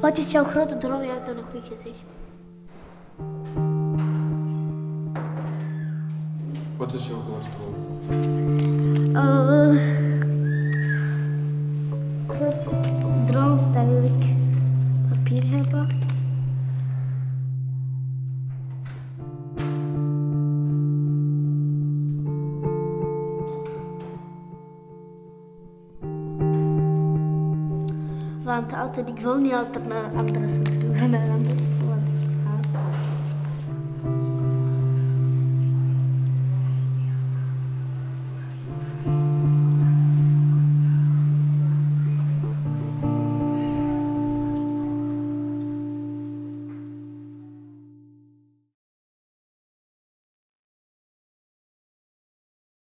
Wat is jouw grote droom? Je hebt dat nog niet gezegd. Wat is jouw grote droom? Uh, grote Want altijd, ik wil niet altijd naar andere centrum.